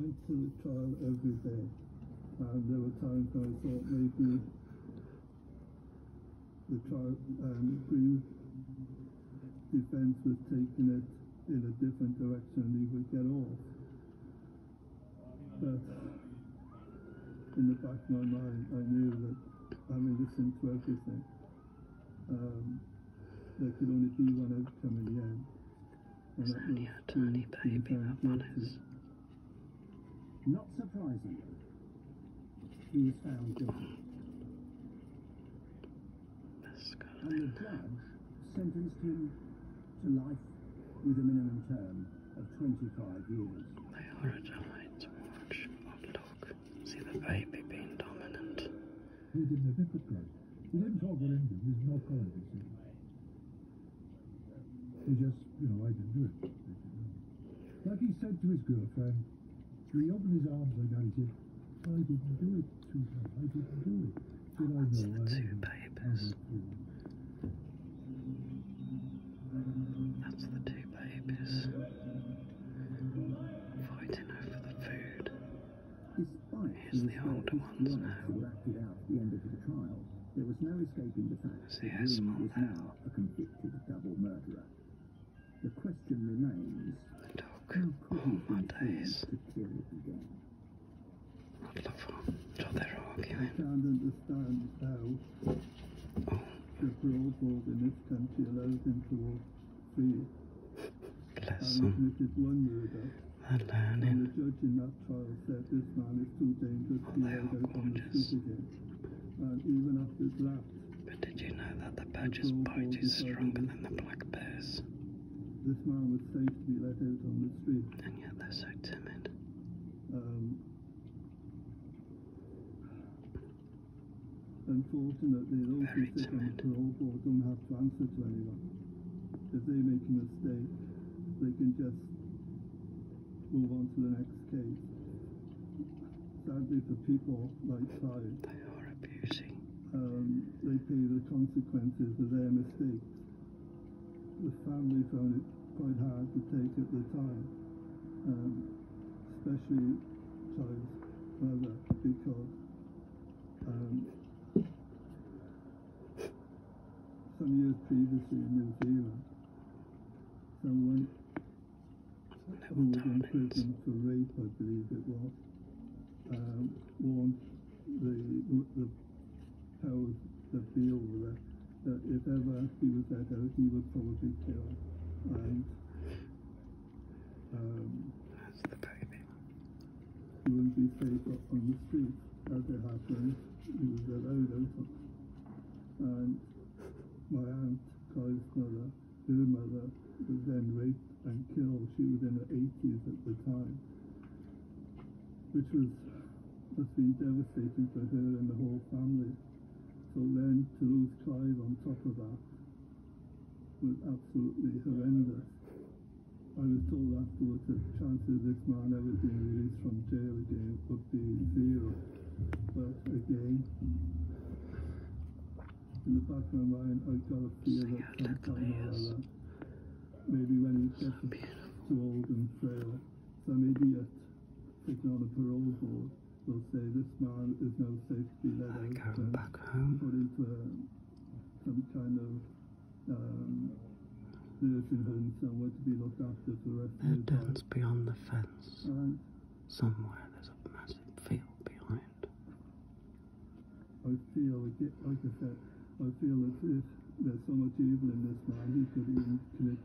went to the trial every day, and there were times when I thought maybe the trial, um, Green defence was taking it in a different direction and he would get off. But in the back of my mind, I knew that having listened to everything, um, there could only be one outcome in the end. And that only was a tiny to be baby that one is. Not surprisingly, he was found guilty, and the judge sentenced him to life with a minimum term of 25 years. They are a delight to watch. Look. See the baby being dominant. He didn't admit the crime. He didn't talk about anything. There's no crime, he said. He just, you know, I didn't do it. Like he said to his girlfriend, he opened his arms like that, he said, I didn't do it, Susan. I didn't do it. Did I That's know? the I two. I know. That's the two babies. Fighting over the food. Despite Here's the older ones now. acted out the end of the trial, there was no escaping the fact See that small was now a convicted double murderer. The question remains, Oh my days. to kill again? I love how so they're I arguing. can't understand how Oh, the parole board in this country allows him to walk free bless having them. committed one murder. They're And the learning. judge in that trial said this man is too dangerous to be They allowed are out on the gorgeous. street again. And even after that, But did you know that the badger's bite is stronger than the black bear's? This man was safe to be let out on the street. And yet they're so timid. Um, unfortunately, those who Very sit on the timid. parole board don't have to answer to anyone. If they make a mistake, they can just move on to the next case. Sadly, for people like Clive, They are abusing. um, they pay the consequences of their mistakes. The family found it quite hard to take at the time, um, especially Clive's mother, because um, some years previously in New Zealand, someone who was in prison for rape, I believe it was, um, warned the, the powers that be over there that if ever he was let out, he would probably kill. And um, That's the baby. he wouldn't be safe on the street. As it happened, he was allowed out. And my aunt, Clive's mother, her mother, was then raped and killed. She was in her 80s at the time, which was must have been devastating for her and the whole family. So then to lose Clive on top of that was absolutely horrendous. I was told afterwards that the chances of this man ever being released from jail again would be zero. But again, in the back of my mind, I've got a fear that sometime or other, maybe when he gets too old and frail, some idiot sitting on a parole board will say this man is now safe to be let Are they out going and back home? put into a, some kind of um, nursing home somewhere to be looked after for the rest of Their his life. den's beyond the fence. And Somewhere there's a massive field behind. I feel, like like I said, I feel as if there's so much evil in this man, he could even commit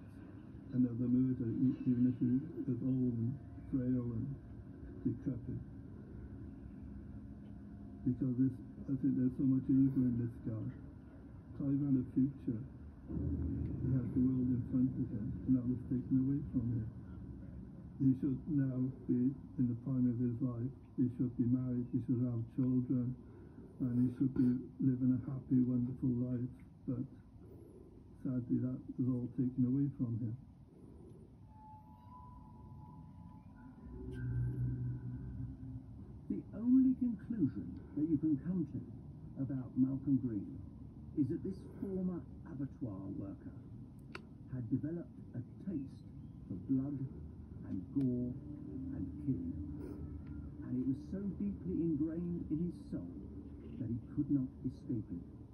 another murder, even if he is old and frail and decrepit. Because this, I think there's so much evil in this guy. Had a future. He had the world in front of him, and that was taken away from him. He should now be in the prime of his life. He should be married. He should have children and he should be living a happy, wonderful life. But sadly, that was all taken away from him. Conclusion that you can come to about Malcolm Green is that this former abattoir worker had developed a taste for blood and gore and killing. And it was so deeply ingrained in his soul that he could not escape it.